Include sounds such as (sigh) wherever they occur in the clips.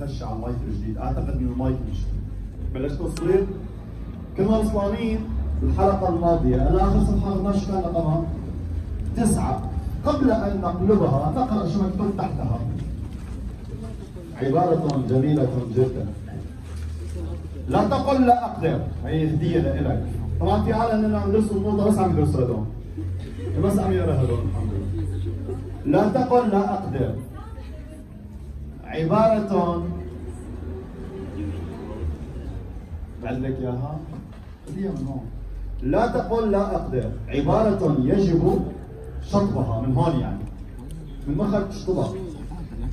تخش على المايك الجديد. أعتقد ان المايك مش بلشت تصوير كنا وصلانين الحلقة الماضية. أنا آخر اخذناها شو كان رقمها؟ تسعة. قبل أن نقلبها نقرا شو مكتوب تحتها. عبارة جميلة جدا. لا تقل لا أقدر. هي هدية لك طبعا في حال إننا عم ندرس النقطه بس عم ندرس هدول. بس عم يقرأ هدول الحمد لله. لا تقل لا أقدر. عبارة لك إياها. من هون. لا تقل لا أقدر. عبارة يجب شطبها من هون يعني. من مخك تشطبها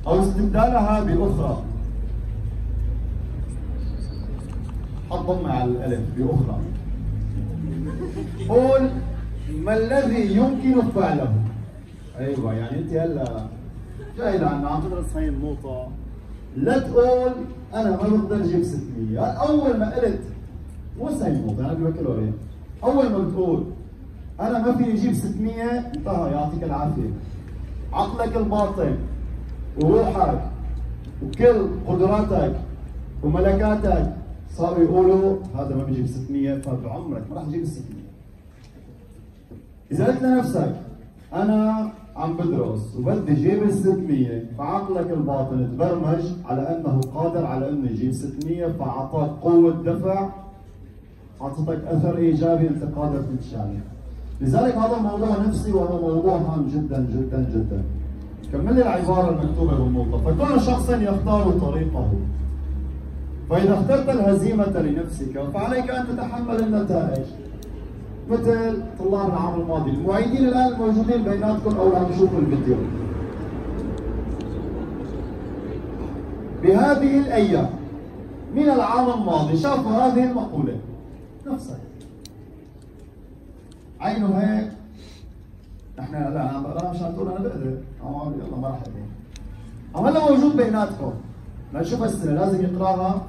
أو استبدالها بأخرى. حط مع الألف. بأخرى. قول ما الذي يمكن فعله. أيوه يعني أنت هلا جاي لعنا. عم تدرس هاي النقطة لا تقول أنا ما بقدر أجيب 600 أول ما قلت مو هاي النقطة أنا بفكر عليه. أول ما بتقول أنا ما في أجيب 600 انتهى. يعطيك العافية. عقلك الباطن وروحك وكل قدراتك وملكاتك. صاروا يقولوا هذا ما بيجيب 600 فبعمرك ما راح تجيب ال 600 إذا قلت لنفسك أنا عم بدرس. وبدي جيب ال 600 فعقلك الباطن تبرمج على أنه قادر على انه يجيب 600 فأعطاك قوة دفع أعطتك أثر إيجابي انت قادر تمشي عليه لذلك هذا موضوع نفسي وهو موضوع هام جدا جدا جدا. كمل لي العبارة المكتوبة بالنقطه فكل شخص يختار طريقه. فإذا اخترت الهزيمة لنفسك فعليك أن تتحمل النتائج. مثل طلاب العام الماضي. المعيدين الآن الموجودين بيناتكم أو عم يشوفوا الفيديو. بهذه الأيام من العام الماضي شافوا هذه المقولة. نفسها عينه هيك. نحن هلا عم بقراها مشان تقول أنا بقدر آه يلا مرحبا اما هلا موجود بيناتكم. لنشوف السنة لازم يقراها.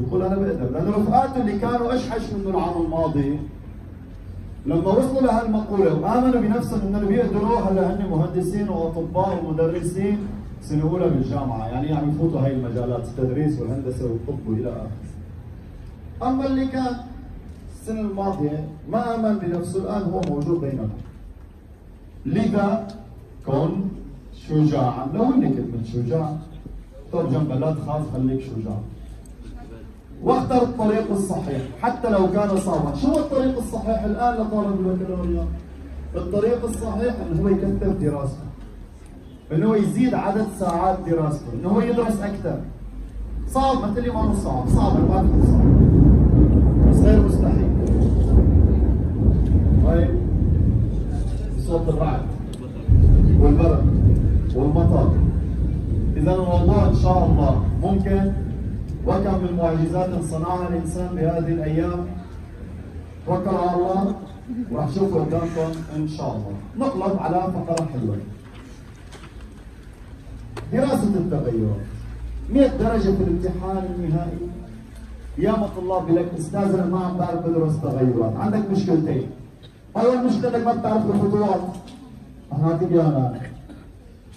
ويقول أنا بقدر لأنه رفقاته اللي كانوا أشحش منه العام الماضي لما وصلوا لهالمقوله وآمنوا بنفسهم انهم بيقدروا هلا هن مهندسين وأطباء ومدرسين سنة أولى بالجامعة يعني عم يفوتوا هاي المجالات التدريس والهندسة والطب وإلى آخره. أما اللي كان السنة الماضية ما آمن بنفسه الآن هو موجود بيننا. لذا كن شجاعا لو إنك كنت شجاع جنب لا تخاف خليك شجاع. واختر الطريق الصحيح حتى لو كان صعبا. شو هو الطريق الصحيح الآن؟ لطالب البكالوريا الطريق الصحيح إنه هو يكثر دراسته. إنه هو يزيد عدد ساعات دراسته. إنه هو يدرس أكثر. صعب ما لي ما هو صعب. صعب ما صعب. بس غير مستحيل. طيب. صوت الرعد. والبرد. والمطر. اذا الموضوع إن شاء الله ممكن وكم من معجزات صنعها الإنسان بهذه الأيام. توكلوا على الله. وراح تشوفوا قدامكم إن شاء الله. نقلب على فقرة حلوة. دراسة التغيرات 100 درجة في الامتحان النهائي. ياما طلاب لك أستاذ أنا ما عم بعرف ادرس تغيرات. عندك مشكلتين. أول مشكلة إنك ما بتعرف الخطوات. أنا اعطيك اياها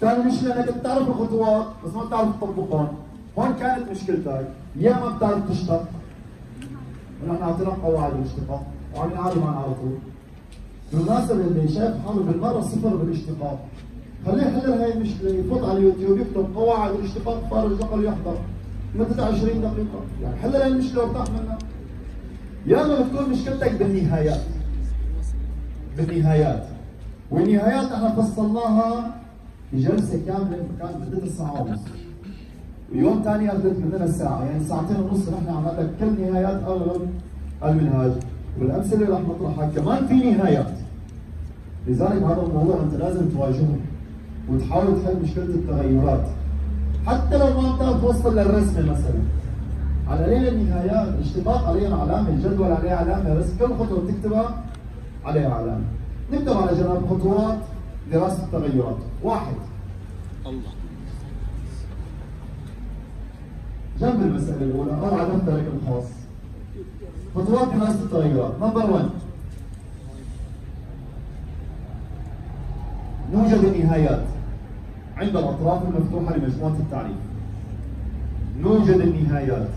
ثاني مشكلة إنك بتعرف الخطوات بس ما بتعرف تطبقهم. هون كانت مشكلتك يا ما بتعرف تشتق ونحن اعطينا قواعد الاشتقاق وعم عن على طول بالمناسبة اللي شايف حاله بالمرة صفر بالاشتقاق خليه يحل هاي المشكلة يفوت على اليوتيوب يكتب قواعد الاشتقاق فارج دقل يحضر مدة 20 دقيقة يعني حل هاي المشكلة وارتاح منها يا اما بتكون مشكلتك بالنهايات بالنهايات والنهايات إحنا فصلناها في جلسة كاملة كانت مدتها ساعة ونص ويوم ثاني اخذت مننا ساعه يعني ساعتين ونص نحن عملنا كل نهايات أغلب المنهاج. والامثله اللي رح نطرحها كمان في نهايات. لذلك هذا الموضوع أنت لازم تواجهه وتحاول تحل مشكلة التغيرات. حتى لو ما بتعرف توصل للرسمة مثلا. على قليل النهايات الاشتقاق عليها علامة الجدول عليه علامة بس كل خطوة بتكتبها عليها علامة. نكتب على جنب خطوات دراسة التغيرات. واحد. الله. جنب المسألة الأولى أو على دفترك الخاص. خطوات دراسة التغيرات نمبر 1 نوجد النهايات عند الأطراف المفتوحة لمجموعة التعريف. نوجد النهايات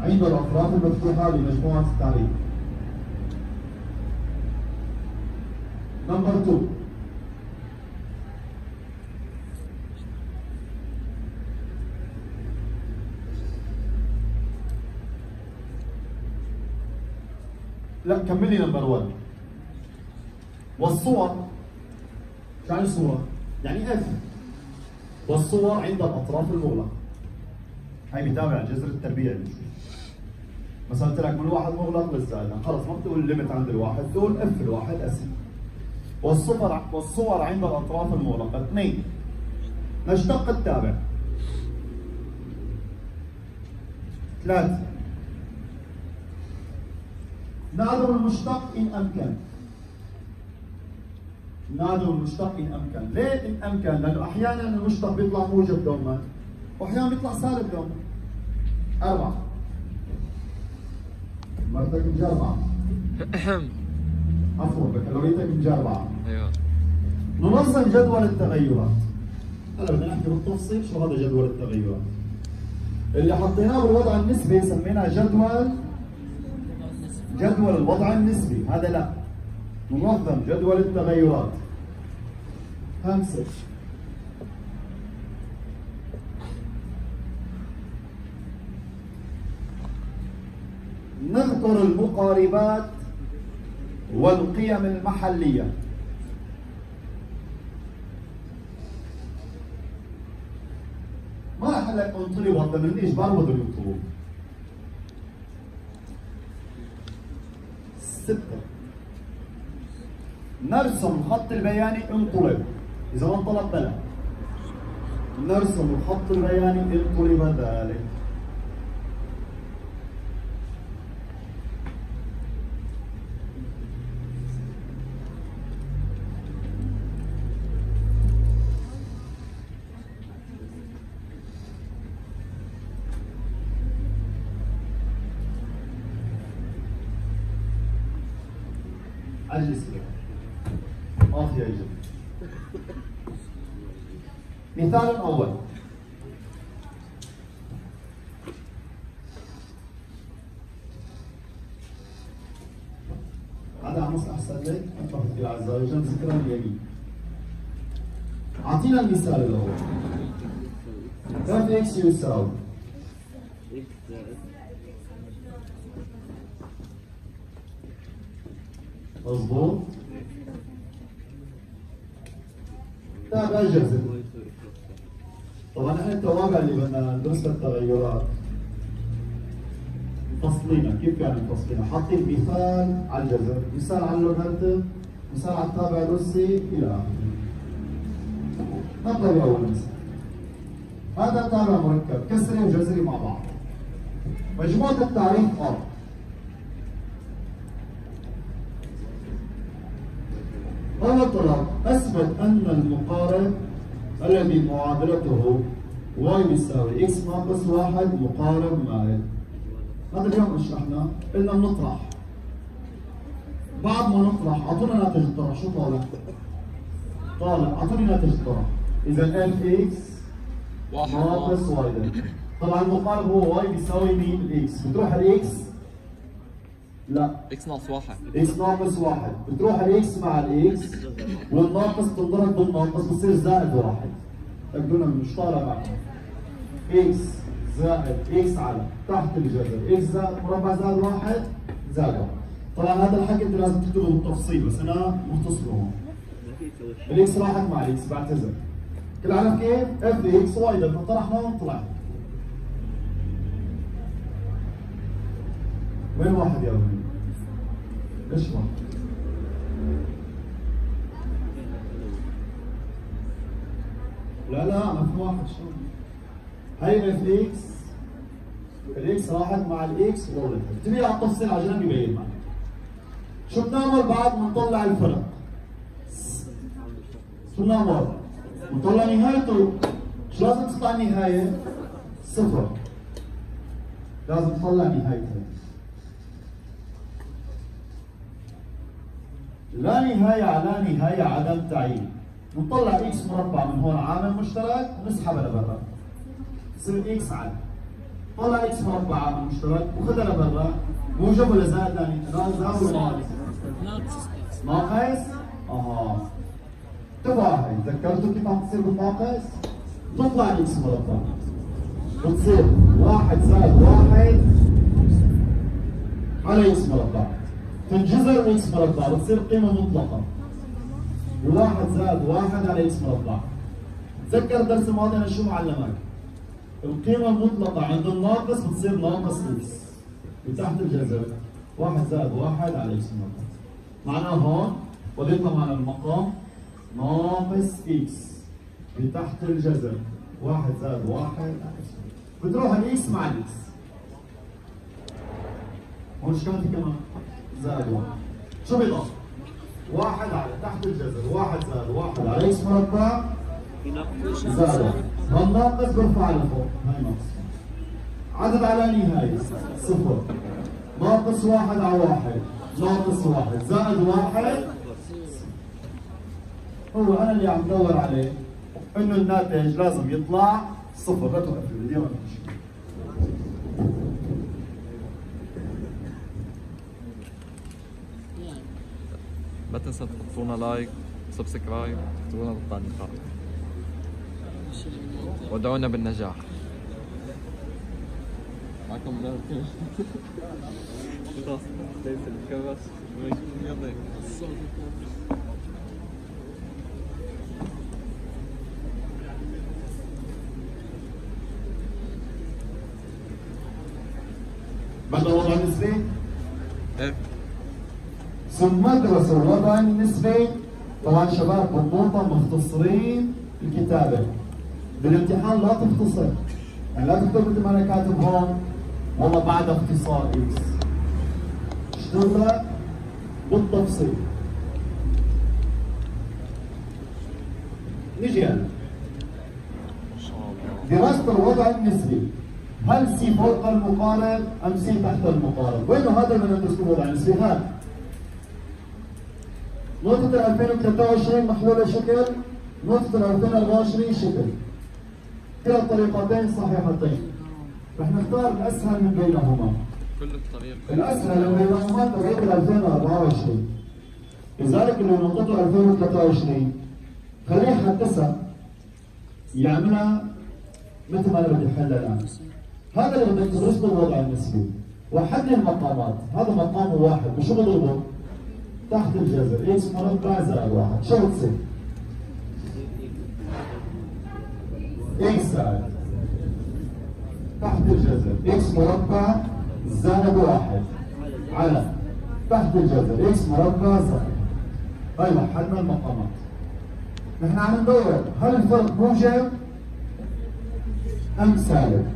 عند الأطراف المفتوحة لمجموعة التعريف. number 2 لا كملي number 1 والصور شو يعني صور؟ يعني f والصور عند الأطراف المغلقة. هاي بتابع جذر التربيع اللي مثلا قلت لك من الواحد مغلق للزائد خلص ما بتقول ال limit عند الواحد تقول f الواحد اسي والصور والصور عند الأطراف المغلقة. اثنين. نشتق التابع. ثلاثة. نادر المشتق إن أمكن. نادر المشتق إن أمكن. ليه إن أمكن؟ لأنه أحيانا المشتق بيطلع موجب دوما وأحيانا بيطلع سالب دوما. أربعة. مرتك مجربعة (coughs) عفوا بكالوريتك مجربعة أيوه. ننظم جدول التغيرات هلا بدنا نحكي بالتفصيل شو هذا جدول التغيرات اللي حطيناه بالوضع النسبي سميناه جدول جدول الوضع النسبي. هذا لا. ننظم جدول التغيرات. خمسة. نذكر المقاربات والقيم المحلية. ما راح لك انطري وطننيش بربط اليوتيوب ستة نرسم الخط البياني انطلب إذا ما انطلب بلا نرسم الخط البياني انطلب ذلك اجلس كده اقف يا أجل مثال اول هذا عم احسن لك اطلع الاعزاء عشان ذكرى اليمين اعطينا المثال الأول إكس يساوي مظبوط. تابع جذر طبعا إحنا التوابع اللي بدنا ندرسها التغيرات. مفصلينها. كيف يعني مفصلينها؟ حاطين مثال على الجذر، مثال على اللوغاريتم، مثال على التابع الروسي إلى آخره. نبدا باول مثال. هذا تابع مركب كسري وجذري مع بعض. مجموعة التعريف ار أول طلب أثبت أن المقارب الذي معادلته y بيساوي x ناقص واحد مقارب مائل هذا اليوم شرحناه قلنا بنطرح بعد ما نطرح أعطونا ناتج الطرح شو طالع؟ طالع أعطوني ناتج الطرح إذا f x ناقص y ده طبعا المقارب هو y بيساوي مين؟ الاكس بتروح الاكس لا. إكس ناقص واحد. إكس ناقص واحد. بتروح الاكس مع الاكس والناقص تنضرب بالناقص بصير زائد واحد. تقولنا مش طالع معكم إكس زائد إكس على تحت الجذر x زائد مربع زائد واحد زائد واحد. طبعا هذا الحكي انت لازم تكتبه بالتفصيل بس أنا مختصره هون. الاكس راحت مع الاكس بعتذر. كل عارف كيف؟ f x y لما طرحناهم طلع وين واحد يا أبني؟ واحد؟ لا لا ما في واحد شو هاي اف إكس الاكس راحت مع الاكس وضعت تبي على التفصيل على جنب يبين معك شو بنعمل بعد ما نطلع الفرق شو بنعمل؟ نطلع نهايته شو لازم تطلع النهاية؟ صفر لازم تطلع نهايتها لا نهاية على نهاية عدم تعيين نطلع x مربع من هون عامل مشترك ونسحبها لبرا تصير إكس على طلع إكس مربع من المشترك وخذها لبرا موجب ولا زائد ثاني؟ زائد ولا ناقص؟ ناقص؟ أها تباهي ذكرتوا كيف عم تصير بالناقص؟ تطلع ال x مربع بتصير واحد زائد واحد على إكس مربع تنجذر إكس مربع بتصير قيمة مطلقة. وواحد زائد واحد على x مربع تذكر الدرس الماضي أنا شو معلمك؟ القيمة المطلقة عند الناقص بتصير ناقص x وتحت الجذر واحد زائد واحد على x مربع معناه هون وضيفنا معنا المقام. ناقص x بتحت الجذر. واحد زائد واحد. بتروح الاكس مع الاكس إيش كانت كمان؟ زائد واحد. شو بيضل؟ واحد على تحت الجذر. واحد زائد واحد على x مربع زائد واحد. هالناقص برفع لفوق هاي ناقص. عدد على نهاية. صفر. ناقص واحد على واحد. ناقص واحد. زائد واحد. هو أنا اللي عم دور عليه إنه الناتج لازم يطلع صفر لا توقف الفيديو. ما لا تنسى تحطونا like subscribe تكتبونا بالتعليقات وادعونا بالنجاح. معكم بلال (laughs) خلاص ليس الكبس. يلا. بدنا وضع نسبي إيه. ثم درسوا الوضع النسبي طبعا شباب بالنقطة مختصرين الكتابة. بالامتحان لا تختصر. يعني لا تكتب مثل ما أنا كاتب هون. والله بعد اختصار. إكس اشتغل بالتفصيل. نجي الله دراسة الوضع النسبي هل C فوق المقارب أم C تحت المقارب؟ وينه هذا ندرس الوضع النسبي؟ هذا. نقطة 2023 محلولة شكل نقطة 2024 شكل. كلا الطريقتين صحيحتين. رح نختار الأسهل من بينهما. كل الطريق. الأسهل من بينهما طريق 2024 لذلك اللي نقطته 2023 خليه يحدثها يعملها مثل ما أنا بدي احلها الان هذا اللي بدك تدرس له الوضع النسبي. وحد المقامات. هذا مقام واحد. وشو بضربه؟ تحت الجذر x مربع زائد واحد. شو بتصير؟ إكس زائد تحت الجذر إكس مربع زائد واحد. على. تحت الجذر إكس مربع زائد هاي وحدنا المقامات. نحن عم ندور. هل الفرق موجب أم سالب؟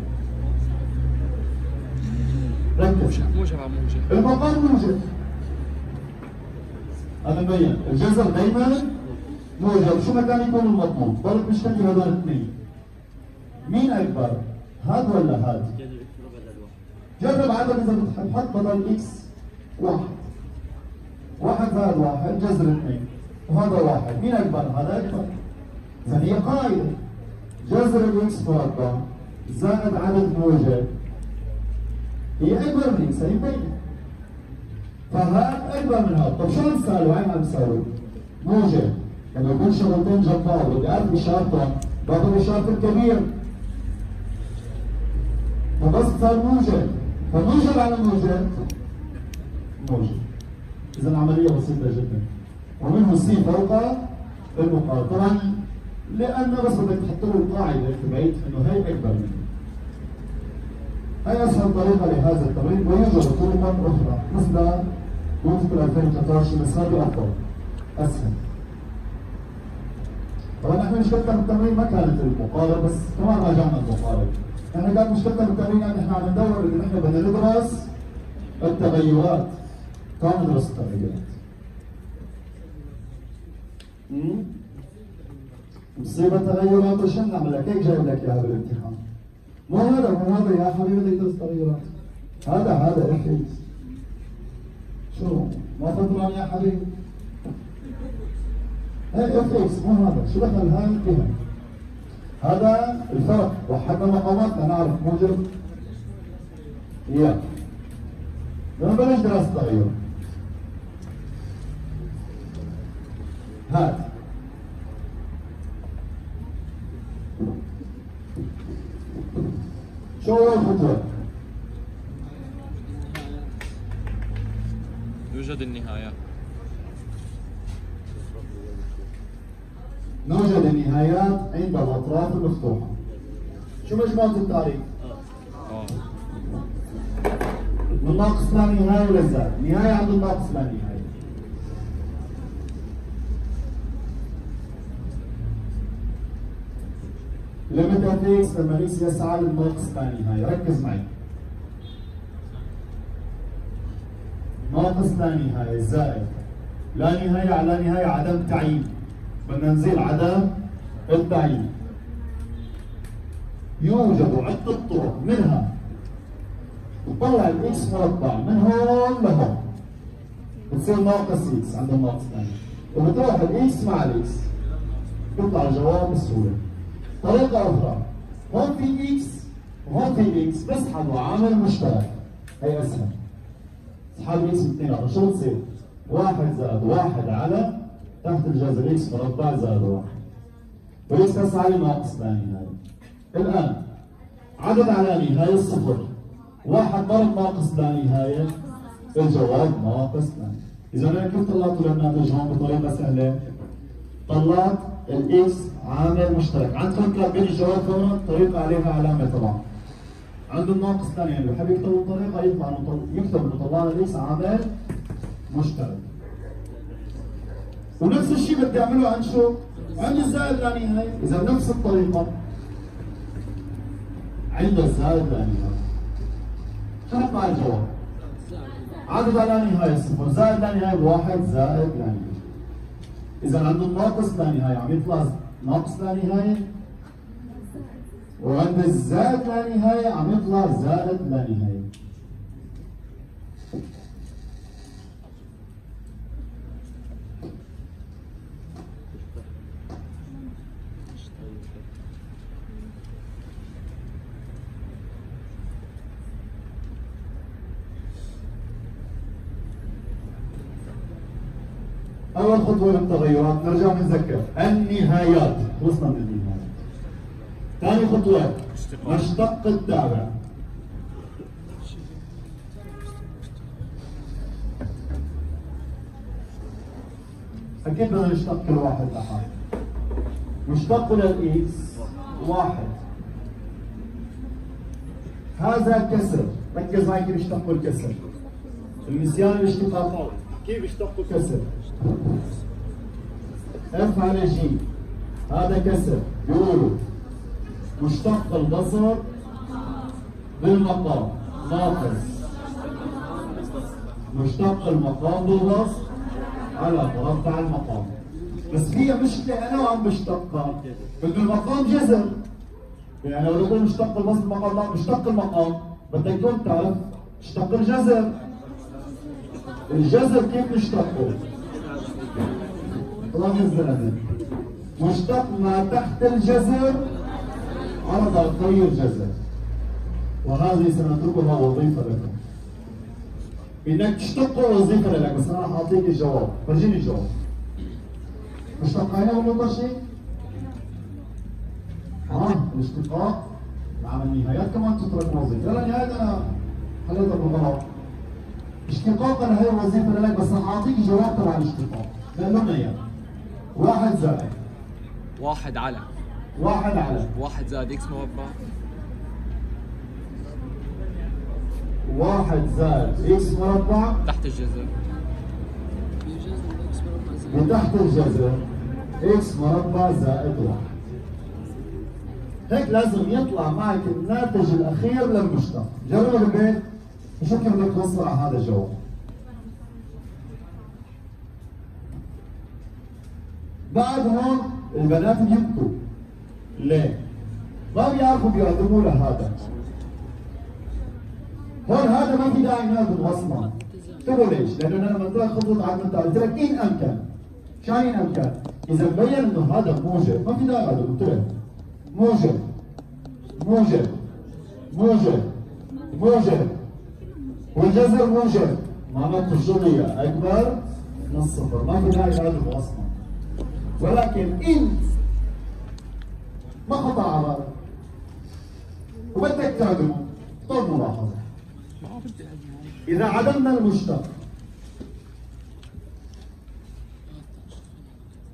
ركز موجب موجب المقام موجب هذا مبين الجذر دائما موجب شو ما كان يكون المضمون ضرب مشترك هذول الاثنين مين اكبر؟ هذا ولا هذا؟ جرب عدد اذا بتحط بدل x واحد واحد زائد واحد جذر اثنين وهذا واحد مين اكبر؟ هذا اكبر اذا هي قاعدة جذر ال x مربع زائد عدد موجب هي اكبر من x هي مبينه فهذا اكبر من هذا طب شو عم تساوي؟ وين عم تساوي؟ موجب لما يكون شغلتين جنب بعض بدي أعرف إشارتهم. باخذ اشاره الكبير. فبس صار موجب فموجب على موجب موجب اذا العملية بسيطة جدا. ومنه سي فوق المقارنه طبعا لأنه بس بدك تحط له القاعده بعيد إنه هي أكبر منه. هي اسهل طريقة لهذا التمرين ويوجد طرقا أخرى مثل منطقه 2013 بس هذه افضل أسهل. طبعا إحنا مشكلتنا بالتمرين ما كانت المقاربه بس كمان راجعنا المقاربه إحنا كانت مشكلتنا بالتمرين أن إحنا عم ندور ان إحنا بدنا ندرس التغيرات كم ندرس التغيرات؟ مصيبة تغيرات وشو نعمل لك هيك جايب لك إياها بالامتحان؟ مو هذا مو هذا يا حبيبي تدرس تغيرات هذا هذا اف إكس شو؟ ما فضلان يا حبيبي؟ هي إكس مو هذا. شو دخل هاي بها هذا الفرق. وحدنا مقاماتنا نعرف موجب يلا بلاش دراسة تغير شو خطوة؟ يوجد النهاية نوجد النهايات عند الأطراف المفتوحة شو مجموعة التعريف؟ آه من ناقص لا نهاية ولا زائد نهاية عند الناقص لا نهاية limit لما x يسعى للناقص لا نهاية ركز معي. ناقص لا نهاية زائد. لا نهاية على نهاية عدم تعيين. بدنا نزيل عدم التعيين. يوجد عدة طرق. منها تطلع ال x مربع من هون لهون. بتصير ناقص x عند الناقص الثاني. وبتروح الاكس مع الاكس بيطلع الجواب بسهولة. طريقة أخرى. هون في x وهون في x بسحبوا عامل مشترك. هي أسهل. اسحب x اثنين على شو بتصير؟ واحد زائد واحد على تحت الجذر x مربع زائد واحد. وال x تسعى لناقص ثاني هاي. الآن عدد على نهايه الصفر. واحد ضرب ناقص لا نهاية الجواب ناقص لا إذا أنا كيف طلعت الناتج هون بطريقة سهلة؟ طلعت الإكس عامل مشترك، عندكم كاتبين الجواب فورا طريقة عليها علامة طبعا. عنده الناقص الثاني يعني بحب يكتب الطريقة يطلع يكتب إنه طلعنا الإكس عامل مشترك. ونفس الشيء بدي أعمله عند شو؟ عند الزائد لا نهاية، إذا نفس الطريقة عند الزائد لا نهاية. شو مع الجواب؟ عدد لا نهاية صفر زائد لا نهاية بواحد زائد لا نهاية إذا عنده ناقص لا نهاية. عم يطلع ناقص لا نهاية. وعند الزائد لا نهاية. عم يطلع زائد لا نهاية. أول خطوة للتغيرات نرجع نتذكر. النهايات. من النهايات. ثاني خطوة. نشتق التابع أكيد بدنا نشتق كل واحد لحاله مشتق للإكس واحد. هذا كسر. ركز معي كيف يشتقوا الكسر. النسيان الاشتقاق. كيف يشتقوا؟ كسر. اف على جي هذا كسر. بيقولوا مشتق البصر بالمقام. ناقص. مشتق المقام بالبسط على طرف المقام. بس فيها مشكلة أنا وعم بشتقها بده المقام جذر يعني لو بقول مشتق البسط المقام لا مشتق المقام. بدك تكون تعرف مشتق الجذر الجذر كيف نشتقه؟ الله الزلمه مشتق ما تحت الجذر عرض الطي الجذر وهذه سنتركها وظيفة لكم إنك تشتق وظيفة لك بس أنا راح اعطيك الجواب. فرجيني الجواب مشتقين ولا شيء؟ آه الاشتقاق مع النهايات كمان تترك وظيفة. لا النهايات أنا حليتها بالغلط اشتقاقا هي الوظيفه لك بس راح اعطيك جواب تبع الاشتقاق. اياه واحد زائد. واحد على. واحد على. واحد زائد إكس مربع واحد زائد إكس مربع تحت الجذر وتحت الجذر إكس مربع زائد واحد. هيك لازم يطلع معك الناتج الأخير للمشتق. جرب البيت. كيف بدك توصل على هذا الجواب؟ بعد هون البنات يبكوا. ليه؟ ما بيعرفوا بيقدموا لهذا هون هذا ما في داعي ناخذ أصلا انتبهوا ليش؟ لأنه أنا طلعت خطوط عدم التعريف قلت لك إن أمكن. شو يعني إن أمكن؟ إذا مبين إنه هذا موجب. ما في داعي هذا لك موجب. موجب. موجب. موجب. والجذر موجب. معناته هي؟ أكبر من الصفر ما في داعي لهذا أصلا ولكن إن ما خطأ على بالك وبدك تعدمه طول ملاحظة. إذا عدمنا المشتق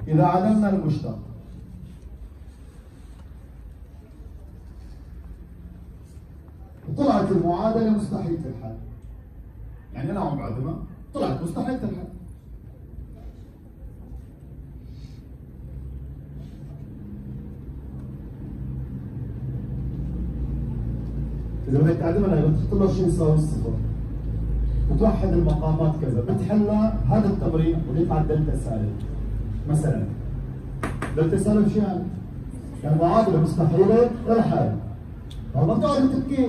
إذا عدمنا المشتق طلعت المعادلة مستحيله الحل يعني أنا عم بعدمها طلعت مستحيله الحل بدك تعدمها لها بتحط له شيء يساوي الصفر بتوحد المقامات كذا. بتحلها هذا التمرين ويطلع الدلتا سالب مثلا. دلتا سالب شو يعني؟ يعني معادلة مستحيلة للحل والله بتقعد تبكي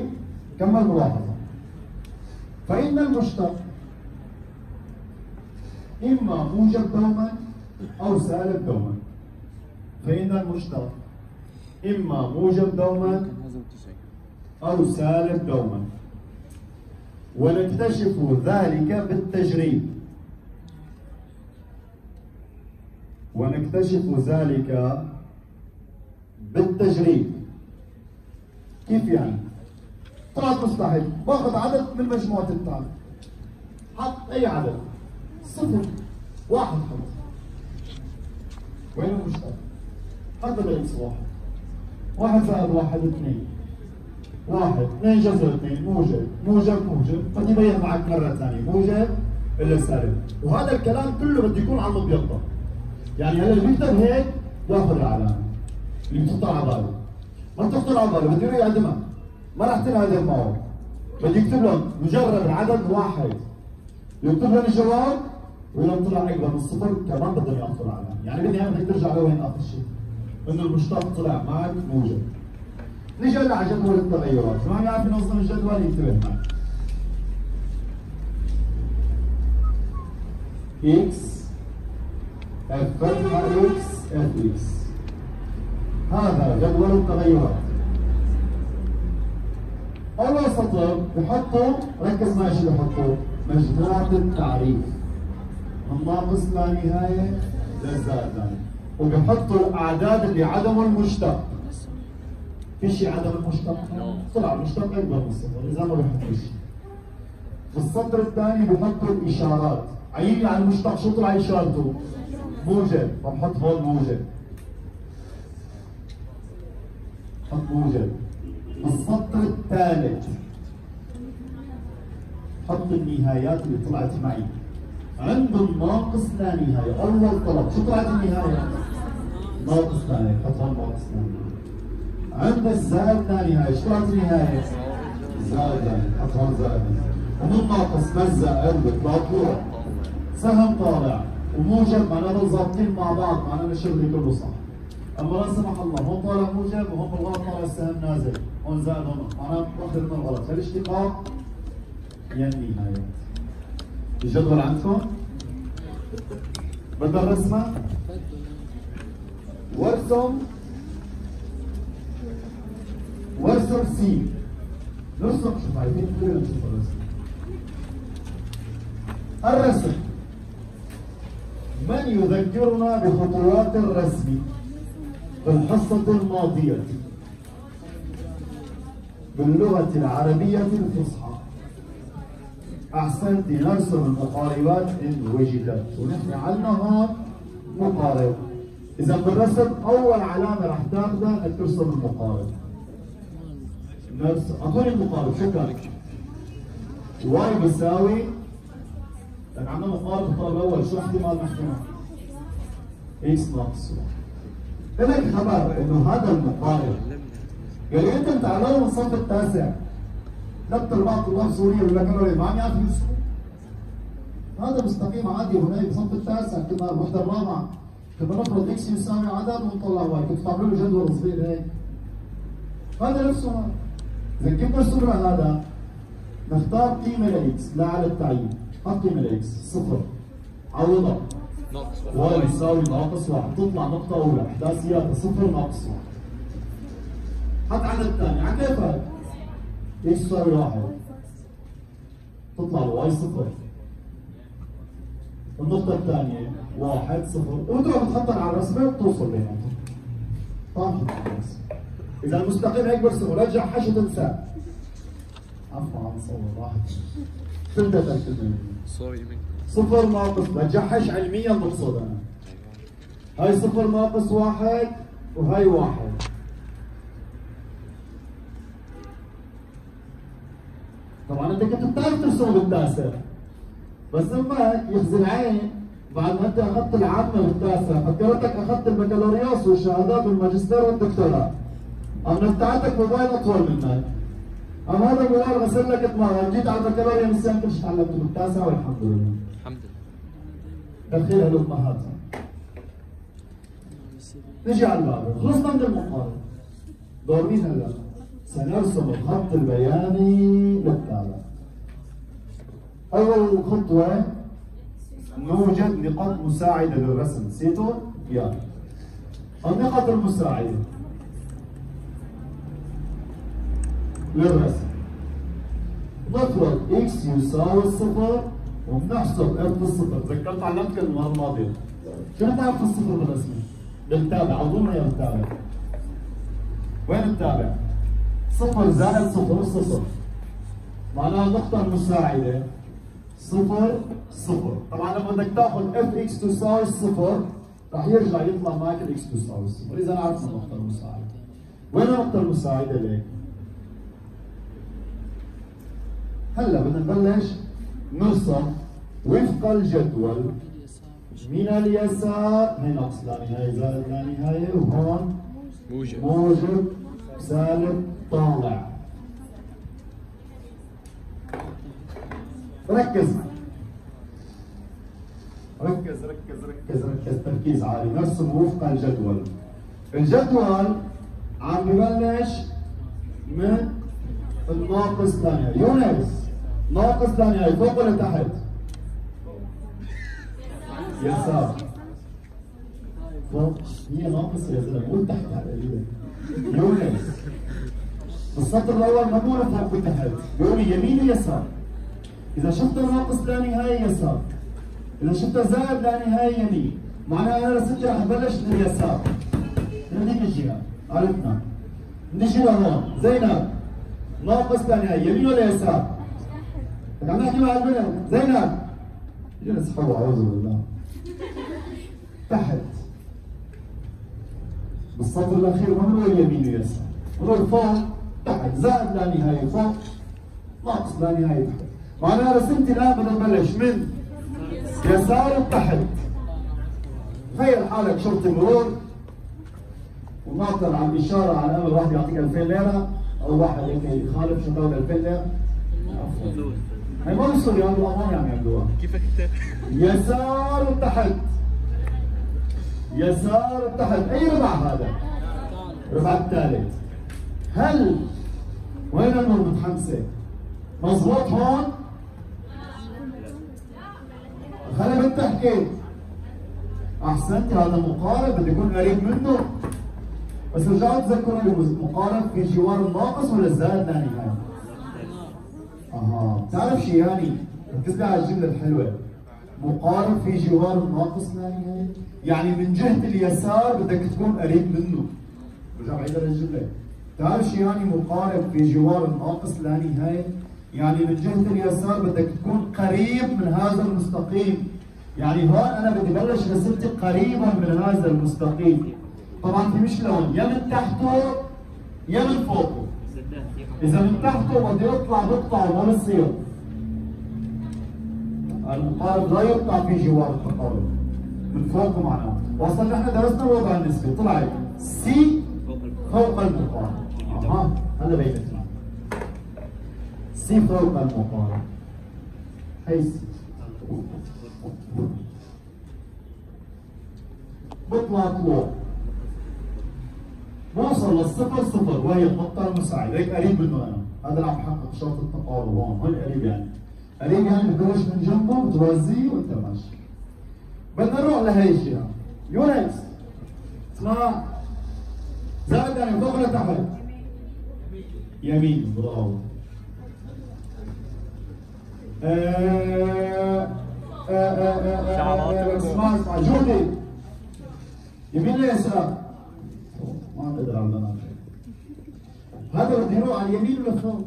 كمل ملاحظة. فإن المشتق إما موجب دوما أو سالب دوما. فإن المشتق إما موجب دوما أو سالب دوما. ونكتشف ذلك بالتجريب. ونكتشف ذلك بالتجريب. كيف يعني؟ طلعت مستحيل. باخذ عدد من مجموعة التعب حط أي عدد؟ صفر واحد حط وين المشترك؟ حط الاكس واحد واحد زائد واحد اثنين. واحد اثنين جذر اثنين موجب. موجب موجب. يبين معك مرة ثانية. موجب إلا سالب وهذا الكلام كله بده يكون على المبيضة يعني هلا اللي بيكتب هيك ياخذ العلامة. اللي بتخطر على باله ما تخطر على باله بده يعدمها ما راح تنهدم معه. بدي يكتب لهم مجرد عدد واحد. يكتب لهم الجواب ولو طلع اكبر من الصفر كمان بدهم يأخذوا العلامة. يعني بدي بدك ترجع لوين اخر شيء إنه المشتق طلع معك موجب. على جدول التغيرات. ما يعرف ينظم الجدول؟ ينتبه معي x f فتحه x f x هذا جدول التغيرات. أول سطر بحطوا ركز معي شو بحطوا مجموعة التعريف. من ناقص لا نهاية للزائد وبحطوا الأعداد اللي عدم المشتق. في شيء عدم المشتق؟ طلع المشتق أكبر من الصفر إذا ما بحطوا شيء في السطر الثاني بحطوا الإشارات. عيني على المشتق شو طلع إشارته؟ موجب. فبحط هون موجب. حط موجب. السطر الثالث. حط النهايات اللي طلعت معي. عند الناقص لا نهاية. أول طلب شو طلعت النهاية؟ ناقص لا نهاية حطها ناقص لا نهاية عند الزائد نهاية شو طلعت النهاية؟ زائد نهاية حطها زائد. ومن ناقص ما الزائد بيطلع سهم طالع. وموجب معناته ظابطين مع بعض معناته الشغل كله صح. أما لا سمح الله هون طالع موجب وهون بالغلط طالع السهم نازل. هون زائد هون معناته واخذ من الغلط. فالاشتقاق ينمي نهايات الجدول عندكم؟ بدنا الرسمة؟ وارسم وارسم سي نرسم شوف عايزين كلنا نشوف الرسم الرسم من يذكرنا بخطوات الرسم في الحصة الماضية باللغة العربية الفصحى أحسنت نرسم المقاربات إن وجدت ونحن على هون مقارب. إذا بالرسم أول علامة راح تاخذها ترسم المقارب. نرسم أعطوني المقارب شكرا y بيساوي لك عندنا مقارب الطالب الأول شو احتمال نحكمه؟ x ناقص لك خبر إنه هذا المقارب قال أنت متعلم من الصف التاسع. دكتور بعض طلاب سوريا ولا كانوا ما عم يعرفوا يرسموا هذا مستقيم عادي هناك بصف التاسع كنا الوحدة الرابعة. كنا نفرض x يساوي عدد ونطلع y كنت تعملوا له جدول صغير هيك. هذا نفسه. اذا كيف نرسم هذا نختار قيمه ل x لا على التعيين. حط قيمه ل x صفر. عوضها ناقص y يساوي ناقص واحد. تطلع نقطة أولى. إحداثياتها صفر ناقص واحد. حط عدد ثاني على كيفك x يساوي واحد؟ تطلع ال y صفر. النقطة الثانية. واحد. صفر. وتروح تحطها على الرسمة وتوصل بيناتهم طبعا إذا المستقيم هيك برسمه رجع حش وتنساه عفوا عم صور راحت تكتب سوري يمين. صفر ناقص بجحش علميا بقصد أنا هاي صفر ناقص واحد وهاي واحد. طبعا أنت كنت بتعرف ترسم بالتاسع. بس لما يخزي العين بعد ما أنت أخذت العامة بالتاسع فكرتك أخذت البكالوريوس والشهادات والماجستير والدكتوراه. اما بتاعتك موبايل أطول منك. أما هذا الموبايل غسل لك دماغك جيت على البكالوريا من السنة كل شيء تعلمته بالتاسع والحمد لله. الحمد لله. تدخيل الامهات نجي على الباب. خلصنا من المقارنه دور مين هلا؟ سنرسم الخط البياني للتابع أول خطوة. نوجد نقاط مساعدة للرسم. نسيتوا؟ يلا. النقط المساعدة. للرسم. نفرض x يساوي الصفر وبنحسب f الصفر. تذكرت علمتك المره الماضية. شو بتعرف الصفر بالرسم؟ بالتابع أظن هي بالتابع وين التابع؟ صفر زائد صفر صفر. معناها النقطة المساعدة صفر صفر. طبعا لما بدك تأخذ f x تساوي صفر رح يرجع يطلع معك ال x تساوي صفر. إذا عرفنا النقطة المساعدة وين النقطة المساعدة ليك؟ هلا بدنا نبلش نرسم وفق الجدول. من اليسار هي ناقص لا نهاية زائد لا نهاية وهون موجب. موجب سالب طالع. ركز. ركز ركز ركز ركز. تركيز عالي. نرسم وفق الجدول. الجدول عم ببلش من الناقص ثانية يونس. ناقص ثانية فوق ولا تحت؟ يسار. فوق. هي ناقص يا زلمة مو تحت القليله يونس. السطر الأول مو فوق وتحت بيقول يمين ويسار إذا شفت ناقص لا نهاية يسار. إذا شفت زائد لا نهاية يمين. معناها أنا رسمت رح أبلش من اليسار من هذيك الجهه عرفنا. نجي لهون. زينب. ناقص لا نهاية يمين ولا يسار؟ عم نحكي مع البنت زينب. جلس حوا أعوذ بالله. تحت. بالسطر الأخير ما بنقول يمين ويسار بنقول فوق تحت. زائد لا نهاية فوق. ناقص لا نهاية تحت. معناها رسمت الآن بدنا نبلش من؟ يسار وتحت تخيل حالك شرطي مرور. وناطر عم اشاره على امل واحد يعطيك 2000 ليرة. أو واحد هيك يخالف شغال 2000 ليرة. هي ما بالسوريا بالالمانيا عم يعملوها كيفك أنت؟ يسار وتحت يسار وتحت أي ربع هذا؟ ربع الثالث هل وين النور متحمسة؟ مضبوط هون؟ خلي بنت تحكي أحسنت هذا مقارب بدي يكون قريب منه بس رجعوا تذكروا المقارب في جوار الناقص ولا الزائد لا نهاية؟ أها بتعرف شو يعني؟ لي على الجملة الحلوة. مقارب في جوار الناقص لا نهايه يعني من جهة اليسار بدك تكون قريب منه. برجع بعيد الجملة. بتعرف شو يعني مقارب في جوار الناقص لا نهاية. يعني من جهة اليسار بدك تكون قريب من هذا المستقيم. يعني هون أنا بدي بلش رسمتي قريبا من هذا المستقيم. طبعا في مشكلة هون. يا من تحته يا من فوقه. إذا من تحته بده يطلع بقطع وما بصير المقارب لا يقطع في جوار التقارب من فوق معناه وأصلا نحن درسنا الوضع النسبي. طلعت C فوق المقارب أها بينت معنا C فوق المقارب هي C بطلع فوق. بوصل للصفر صفر وهي النقطة المساعدة هيك قريب منه أنا هذا اللي عم بحقق شرط التقارب هون هون قريب يعني قريب يعني بتبلش من جنبه بتوازيه وأنت ماشي بدنا نروح لهي الجهة يونس اسمع زائد يعني فوق ولا تحت؟ يمين برافو آه، آه، آه، آه، آه، اسمع اسمع جودي يمين ليسار ما تقدر على البنات هذا بده يروح على اليمين ولا فوق؟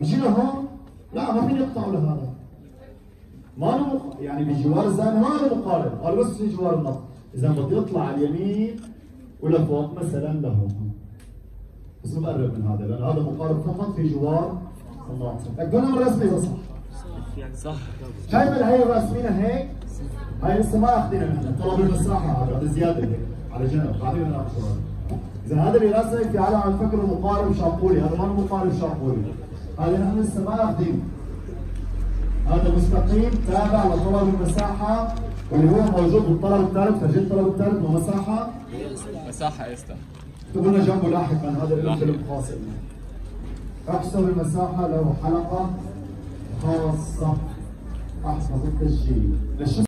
بيجي لهون لا ما فيني أقطعه لهذا. ما له. يعني بجوار الزلمه ما له مقارب قال بس في جوار النط إذا بدي يطلع على اليمين ولا فوق مثلا لهون بس مقرب من هذا لأن هذا مقارب فقط في جوار تقول لهم الرسمه إذا صح. صح شايف هي راسمينها هيك؟ هاي لسه ما أخذينها نحن طلب المساحة هذا زيادة على جنب. بعدين بناخذ إذا هذا اللي راسمك في عالم عم يفكروا مقارب شامبولي. هذا ما مقارب شامبولي. هذا نحن لسه ما اخذينه هذا مستقيم تابع لطلب المساحة واللي هو موجود بالطلب الثالث فجيت الطلب الثالث ومساحة. مساحة استا اكتبوا لنا جنبه لاحقا هذا الفيلم الخاص احسب المساحة له حلقة خاصة. احفظ التسجيل.